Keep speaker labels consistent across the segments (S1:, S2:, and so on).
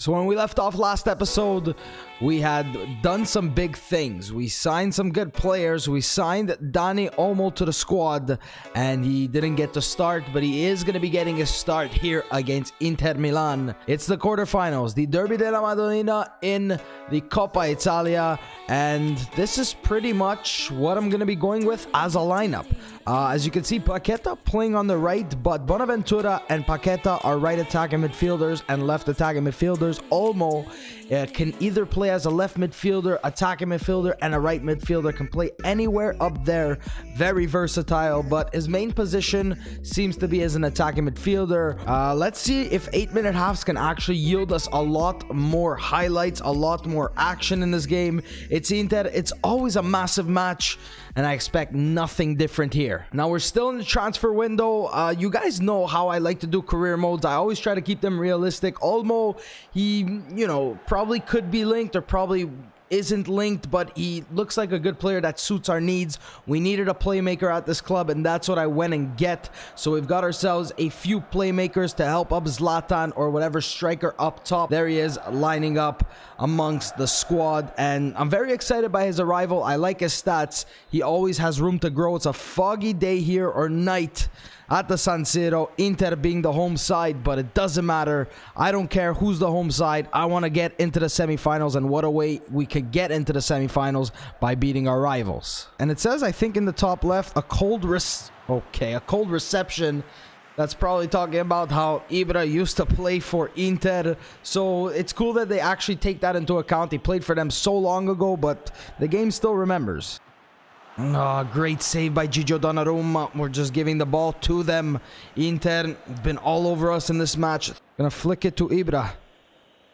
S1: So when we left off last episode, we had done some big things. We signed some good players. We signed Dani Olmo to the squad, and he didn't get to start, but he is going to be getting a start here against Inter Milan. It's the quarterfinals, the Derby della Madonnina in the Coppa Italia, and this is pretty much what I'm going to be going with as a lineup. Uh, as you can see, Paqueta playing on the right, but Bonaventura and Paqueta are right attacking midfielders and left attacking midfielders. Olmo uh, can either play as a left midfielder, attacking midfielder, and a right midfielder. Can play anywhere up there. Very versatile, but his main position seems to be as an attacking midfielder. Uh, let's see if 8-minute halves can actually yield us a lot more highlights, a lot more action in this game. It's Inter. It's always a massive match and I expect nothing different here. Now, we're still in the transfer window. Uh, you guys know how I like to do career modes. I always try to keep them realistic. Olmo, he, you know, probably could be linked or probably isn't linked, but he looks like a good player that suits our needs. We needed a playmaker at this club, and that's what I went and get. So we've got ourselves a few playmakers to help up Zlatan or whatever striker up top. There he is lining up amongst the squad, and I'm very excited by his arrival. I like his stats. He always has room to grow. It's a foggy day here or night at the San Siro, Inter being the home side, but it doesn't matter. I don't care who's the home side. I want to get into the semifinals, and what a way we could get into the semifinals by beating our rivals. And it says, I think in the top left, a cold res okay, a cold reception that's probably talking about how Ibra used to play for Inter. So it's cool that they actually take that into account. He played for them so long ago, but the game still remembers. Oh, great save by Gigio Donnarumma. We're just giving the ball to them. Inter been all over us in this match. Gonna flick it to Ibra.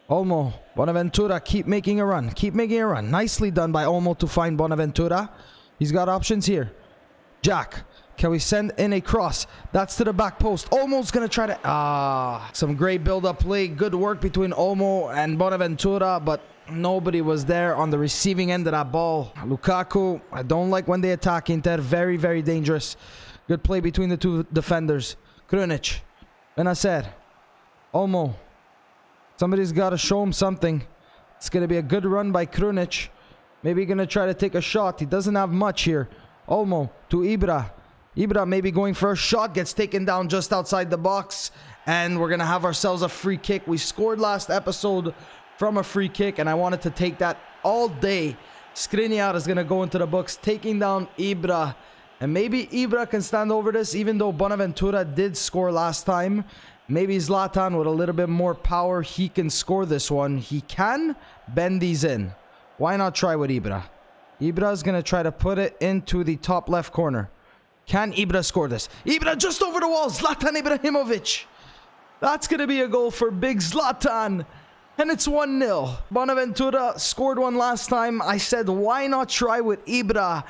S1: Olmo, Bonaventura, keep making a run. Keep making a run. Nicely done by Olmo to find Bonaventura. He's got options here. Jack, can we send in a cross? That's to the back post. Olmo's gonna try to... Ah, some great build-up play. Good work between Olmo and Bonaventura, but Nobody was there on the receiving end of that ball. Lukaku, I don't like when they attack Inter. Very, very dangerous. Good play between the two defenders. Krunic. Bennacer. Olmo. Somebody's got to show him something. It's going to be a good run by Krunic. Maybe going to try to take a shot. He doesn't have much here. Olmo to Ibra. Ibra maybe going for a shot. Gets taken down just outside the box. And we're going to have ourselves a free kick. We scored last episode from a free kick, and I wanted to take that all day. Skriniar is going to go into the books, taking down Ibra. And maybe Ibra can stand over this, even though Bonaventura did score last time. Maybe Zlatan with a little bit more power, he can score this one. He can bend these in. Why not try with Ibra? Ibra is going to try to put it into the top left corner. Can Ibra score this? Ibra just over the wall. Zlatan Ibrahimovic. That's going to be a goal for big Zlatan. And it's 1-0. Bonaventura scored one last time. I said, why not try with Ibra?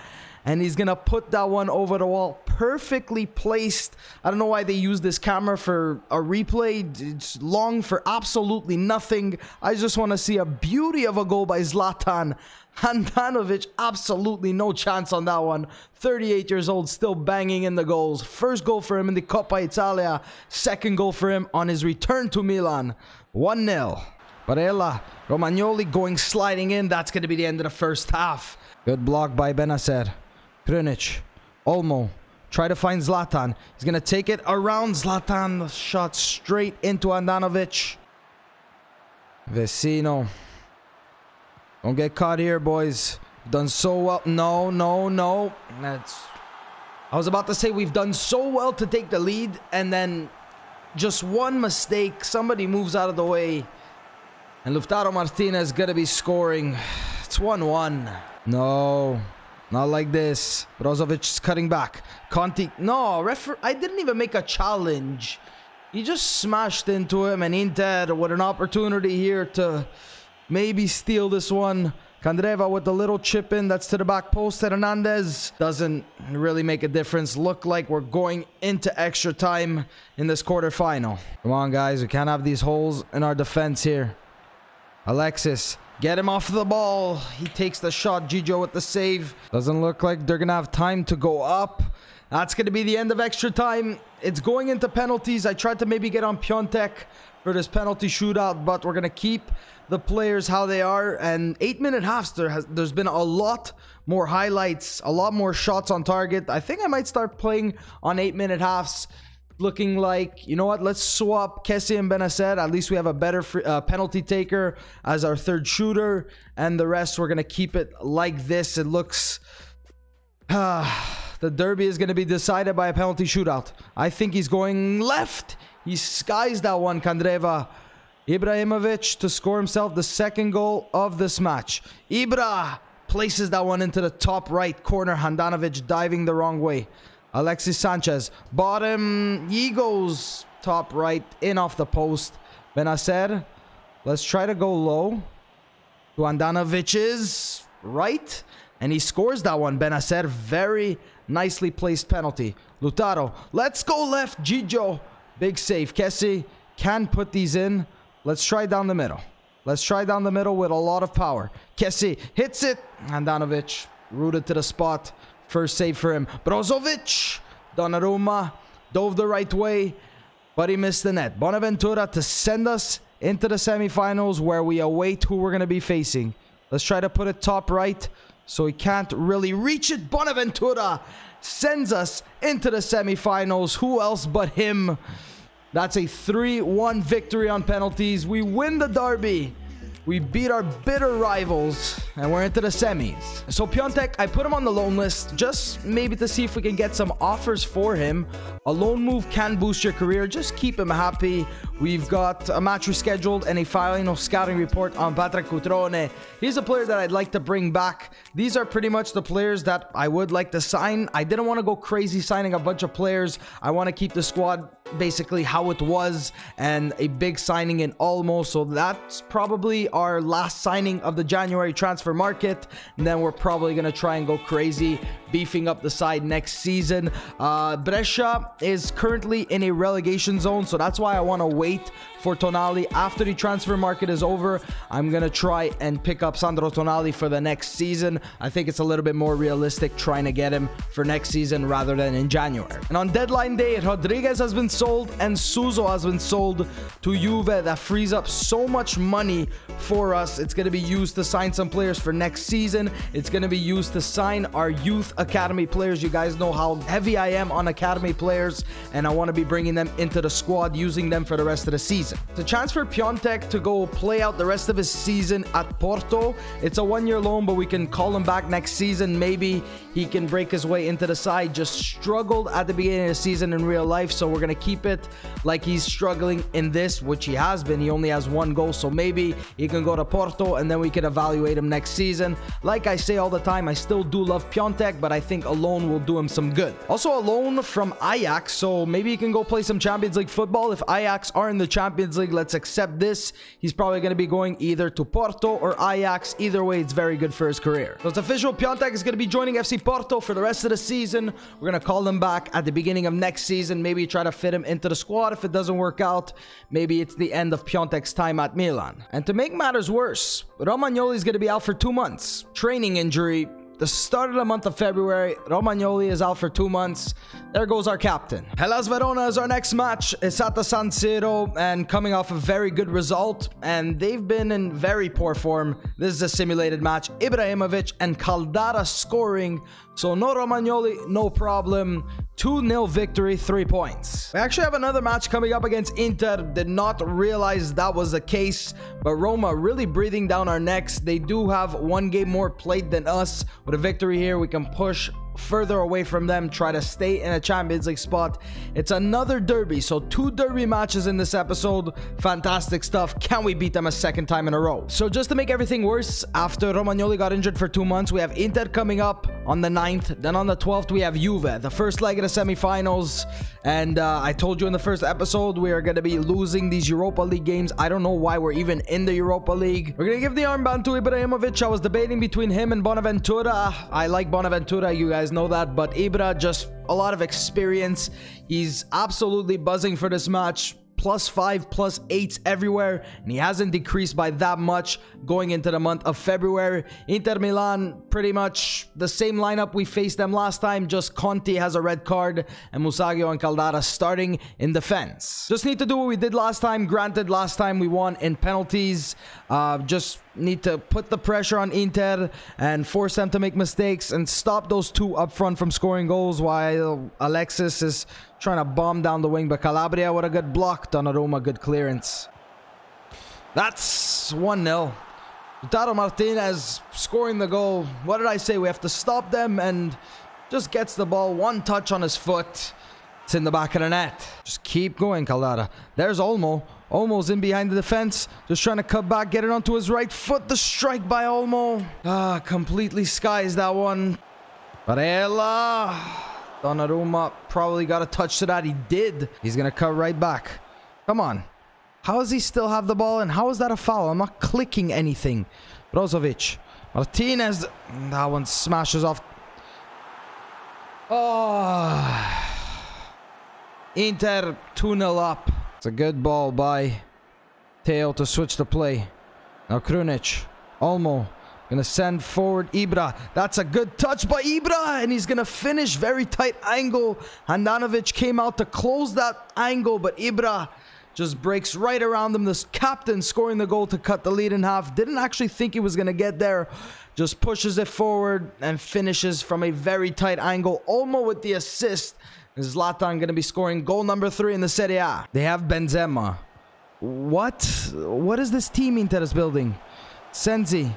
S1: And he's going to put that one over the wall. Perfectly placed. I don't know why they use this camera for a replay. It's long for absolutely nothing. I just want to see a beauty of a goal by Zlatan. Handanovic, absolutely no chance on that one. 38 years old, still banging in the goals. First goal for him in the Coppa Italia. Second goal for him on his return to Milan. 1-0. Barella, Romagnoli going sliding in. That's going to be the end of the first half. Good block by Bennacer. Krunic. Olmo. Try to find Zlatan. He's going to take it around Zlatan. Shot straight into Handanovic. Vecino. Don't get caught here, boys. Done so well. No, no, no. That's... I was about to say we've done so well to take the lead and then just one mistake. Somebody moves out of the way. And Lautaro Martinez gonna be scoring. It's 1-1. No. Not like this. Brozovic is cutting back. Conti. No, refer I didn't even make a challenge. He just smashed into him and Inter with an opportunity here to maybe steal this one. Candreva with the little chip in. That's to the back post. Hernandez doesn't really make a difference. Look like we're going into extra time in this quarterfinal. Come on, guys. We can't have these holes in our defense here. Alexis, get him off the ball. He takes the shot. Gigio with the save. Doesn't look like they're going to have time to go up. That's going to be the end of extra time. It's going into penalties. I tried to maybe get on Piątek for this penalty shootout, but we're going to keep the players how they are. And eight minute halves, there has, there's been a lot more highlights, a lot more shots on target. I think I might start playing on eight minute halves looking like, you know what, let's swap Kessie and Bennacer. At least we have a better free, uh, penalty taker as our third shooter. And the rest, we're going to keep it like this. It looks... Uh, the derby is going to be decided by a penalty shootout. I think he's going left. He skies that one, Candreva. Ibrahimovic to score himself the second goal of this match. Ibra places that one into the top right corner. Handanovic diving the wrong way. Alexis Sanchez. Bottom. He goes top right in off the post. Bennacer. Let's try to go low. To Handanovic's right. And he scores that one. Bennacer. Very nicely placed penalty. Lautaro. Let's go left. Gigio. Big save. Kessie can put these in. Let's try down the middle. Let's try down the middle with a lot of power. Kessie hits it. Handanovic rooted to the spot. First save for him. Brozovic. Donnarumma dove the right way, but he missed the net. Bonaventura to send us into the semifinals where we await who we're going to be facing. Let's try to put it top right so he can't really reach it. Bonaventura sends us into the semifinals. Who else but him? That's a 3-1 victory on penalties. We win the derby. We beat our bitter rivals and we're into the semis. So Piątek, I put him on the loan list just maybe to see if we can get some offers for him. A loan move can boost your career. Just keep him happy. We've got a match rescheduled and a final scouting report on Patrick Cutrone. He's a player that I'd like to bring back. These are pretty much the players that I would like to sign. I didn't want to go crazy signing a bunch of players. I want to keep the squad basically how it was and a big signing in Olmo. So that's probably our last signing of the January transfer market. And then we're probably going to try and go crazy, beefing up the side next season. Uh, Brescia is currently in a relegation zone. So that's why I want to wait for Tonali. After the transfer market is over, I'm going to try and pick up Sandro Tonali for the next season. I think it's a little bit more realistic trying to get him for next season rather than in January. And on deadline day, Rodriguez has been sold and Suso has been sold to Juve. That frees up so much money for us. It's going to be used to sign some players for next season. It's going to be used to sign our youth academy players. You guys know how heavy I am on academy players, and I want to be bringing them into the squad, using them for the rest of the season. To for Piątek to go play out the rest of his season at Porto, it's a one-year loan, but we can call him back next season. Maybe he can break his way into the side. Just struggled at the beginning of the season in real life, so we're going to keep it like he's struggling in this, which he has been. He only has one goal, so maybe he can go to Porto, and then we can evaluate him next season. Like I say all the time, I still do love Piątek, but I think a loan will do him some good. Also, a loan from Ajax, so maybe he can go play some Champions League football. If Ajax are in the Champions League, let's accept this. He's probably going to be going either to Porto or Ajax. Either way, it's very good for his career. So it's official. Piątek is going to be joining FC Porto for the rest of the season. We're going to call him back at the beginning of next season. Maybe try to fit him into the squad. If it doesn't work out, maybe it's the end of Piątek's time at Milan. And to make matters worse, Romagnoli is going to be out for two months. Training injury the start of the month of February. Romagnoli is out for two months. There goes our captain. Hellas Verona is our next match. It's at the San Siro and coming off a very good result. And they've been in very poor form. This is a simulated match. Ibrahimovic and Caldara scoring. So no Romagnoli, no problem. 2-0 victory, 3 points. We actually have another match coming up against Inter. Did not realize that was the case. But Roma really breathing down our necks. They do have one game more played than us. With a victory here, we can push further away from them, try to stay in a Champions League spot. It's another derby, so two derby matches in this episode. Fantastic stuff. Can we beat them a second time in a row? So just to make everything worse, after Romagnoli got injured for two months, we have Inter coming up on the 9th. Then on the 12th, we have Juve, the first leg of the semifinals. And uh, I told you in the first episode, we are going to be losing these Europa League games. I don't know why we're even in the Europa League. We're going to give the armband to Ibrahimovic. I was debating between him and Bonaventura. I like Bonaventura, you guys know that. But Ibra, just a lot of experience. He's absolutely buzzing for this match plus five, plus eights everywhere, and he hasn't decreased by that much going into the month of February. Inter Milan, pretty much the same lineup we faced them last time, just Conti has a red card, and Musacchio and Caldara starting in defense. Just need to do what we did last time. Granted, last time we won in penalties. Uh, just need to put the pressure on Inter and force them to make mistakes and stop those two up front from scoring goals while Alexis is trying to bomb down the wing. But Calabria with a good block. Donnarumma, good clearance. That's 1-0. Taro Martinez scoring the goal. What did I say? We have to stop them and just gets the ball. One touch on his foot. It's in the back of the net. Just keep going, Caldara. There's Olmo. Olmo's in behind the defense. Just trying to cut back, get it onto his right foot. The strike by Olmo. Ah, completely skies that one. Barella. Donnarumma probably got a touch to that. He did. He's going to cut right back. Come on. How does he still have the ball? And how is that a foul? I'm not clicking anything. Brozovic. Martinez. That one smashes off. Oh. Inter 2-0 up. It's a good ball by Theo to switch the play. Now Krunic. Olmo. Gonna send forward Ibra. That's a good touch by Ibra. And he's gonna finish. Very tight angle. Handanovic came out to close that angle. But Ibra just breaks right around him. This captain scoring the goal to cut the lead in half. Didn't actually think he was gonna get there. Just pushes it forward and finishes from a very tight angle. Olmo with the assist. Zlatan going to be scoring goal number three in the Serie A. They have Benzema. What? What is this team Inter is building? Sensi.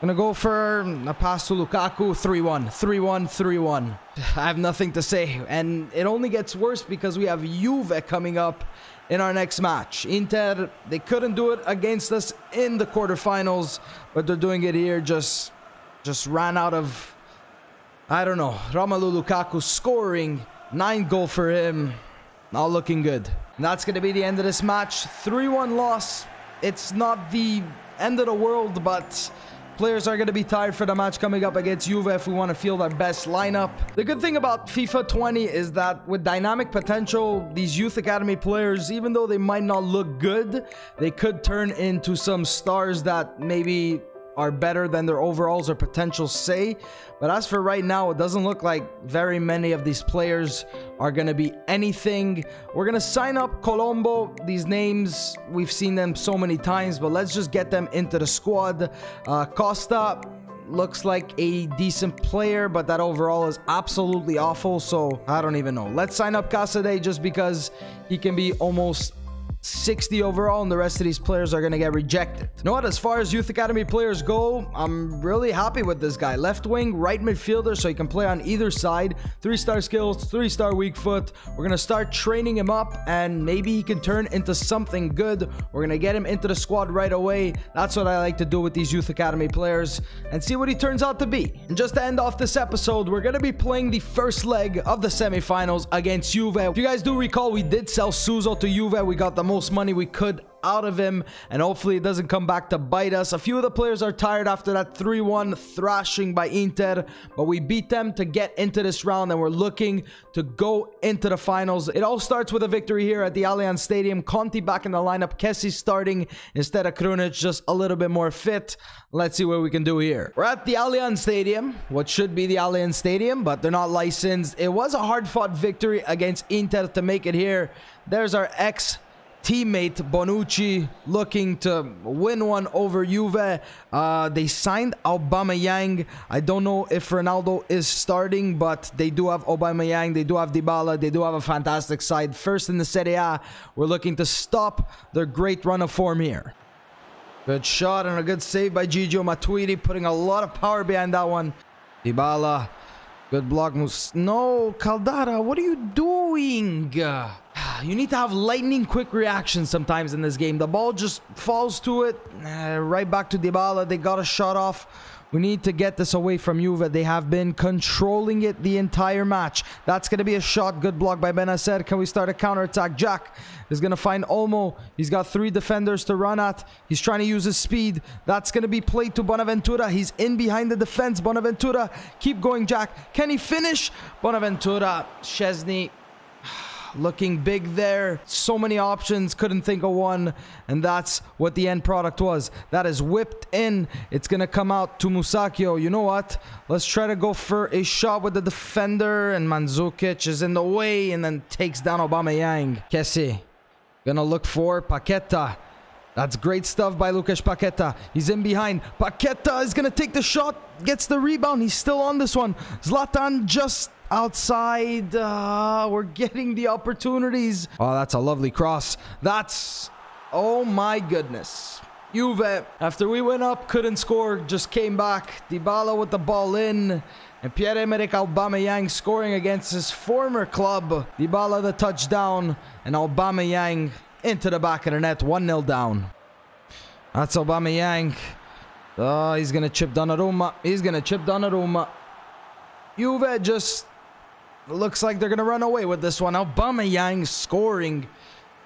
S1: Gonna go for a pass to Lukaku. 3-1. 3-1. 3-1. I have nothing to say. And it only gets worse because we have Juve coming up in our next match. Inter, they couldn't do it against us in the quarterfinals, but they're doing it here. Just, just ran out of, I don't know, Romelu Lukaku scoring Nine goal for him. Not looking good. And that's going to be the end of this match. 3-1 loss. It's not the end of the world, but players are going to be tired for the match coming up against Juve if we want to field our best lineup. The good thing about FIFA 20 is that with dynamic potential, these youth academy players, even though they might not look good, they could turn into some stars that maybe are better than their overalls or potential say. But as for right now, it doesn't look like very many of these players are going to be anything. We're going to sign up Colombo. These names, we've seen them so many times, but let's just get them into the squad. Uh, Costa looks like a decent player, but that overall is absolutely awful. So I don't even know. Let's sign up Casadei just because he can be almost 60 overall, and the rest of these players are going to get rejected. You know what? As far as Youth Academy players go, I'm really happy with this guy. Left wing, right midfielder, so he can play on either side. Three-star skills, three-star weak foot. We're going to start training him up, and maybe he can turn into something good. We're going to get him into the squad right away. That's what I like to do with these Youth Academy players, and see what he turns out to be. And just to end off this episode, we're going to be playing the first leg of the semifinals against Juve. If you guys do recall, we did sell Suso to Juve. We got the most most money we could out of him and hopefully it doesn't come back to bite us. A few of the players are tired after that 3-1 thrashing by Inter, but we beat them to get into this round and we're looking to go into the finals. It all starts with a victory here at the Allianz Stadium. Conti back in the lineup, Kessie starting instead of Krunic, just a little bit more fit. Let's see what we can do here. We're at the Allianz Stadium, what should be the Allianz Stadium, but they're not licensed. It was a hard-fought victory against Inter to make it here. There's our ex teammate Bonucci looking to win one over Juve. Uh, they signed Aubameyang. I don't know if Ronaldo is starting, but they do have Aubameyang. They do have Dybala. They do have a fantastic side. First in the Serie A, we're looking to stop their great run of form here. Good shot and a good save by Gigio Matuidi, putting a lot of power behind that one. Dybala, good block. No, Caldara, what are you doing? you need to have lightning quick reactions sometimes in this game. The ball just falls to it. Uh, right back to Dybala. They got a shot off. We need to get this away from Juve. They have been controlling it the entire match. That's going to be a shot. Good block by Bennacer. Can we start a counter attack? Jack is going to find Olmo. He's got three defenders to run at. He's trying to use his speed. That's going to be played to Bonaventura. He's in behind the defense. Bonaventura, keep going, Jack. Can he finish? Bonaventura, Szczesny looking big there. So many options, couldn't think of one. And that's what the end product was. That is whipped in. It's going to come out to Musacchio. You know what? Let's try to go for a shot with the defender. And Mandzukic is in the way and then takes down Aubameyang. Kessie gonna look for Paqueta. That's great stuff by Lucas Paqueta. He's in behind. Paqueta is going to take the shot. Gets the rebound. He's still on this one. Zlatan just outside. Uh, we're getting the opportunities. Oh, that's a lovely cross. That's... Oh my goodness. Juve, after we went up, couldn't score, just came back. Dybala with the ball in. And Pierre-Emerick Aubameyang scoring against his former club. Dybala the touchdown. And Aubameyang into the back of the net. 1-0 down. That's Aubameyang. Oh, he's going to chip Donnarumma. He's going to chip Donnarumma. Juve just looks like they're going to run away with this one. Aubameyang scoring.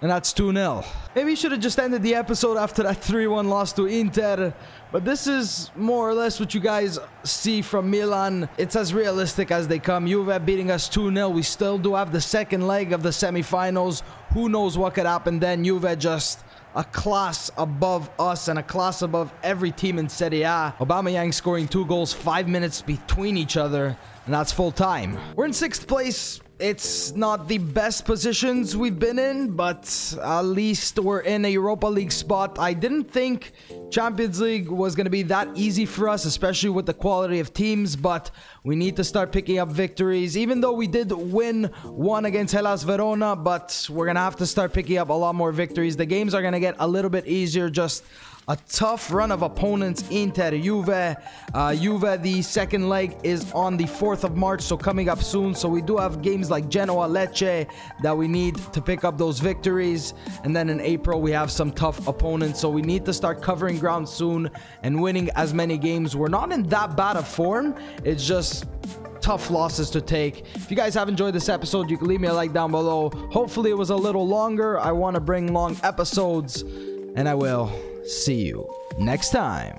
S1: And that's 2-0. Maybe you should have just ended the episode after that 3-1 loss to Inter. But this is more or less what you guys see from Milan. It's as realistic as they come. Juve beating us 2-0. We still do have the second leg of the semifinals. Who knows what could happen then. Juve just a class above us and a class above every team in Serie A. Aubameyang scoring two goals five minutes between each other. And that's full time. We're in sixth place it's not the best positions we've been in, but at least we're in a Europa League spot. I didn't think Champions League was going to be that easy for us, especially with the quality of teams, but we need to start picking up victories. Even though we did win one against Hellas Verona, but we're going to have to start picking up a lot more victories. The games are going to get a little bit easier just a tough run of opponents Inter, Juve. Uh, Juve, the second leg is on the 4th of March, so coming up soon. So we do have games like Genoa, Lecce that we need to pick up those victories. And then in April, we have some tough opponents. So we need to start covering ground soon and winning as many games. We're not in that bad of form. It's just tough losses to take. If you guys have enjoyed this episode, you can leave me a like down below. Hopefully it was a little longer. I want to bring long episodes and I will see you next time.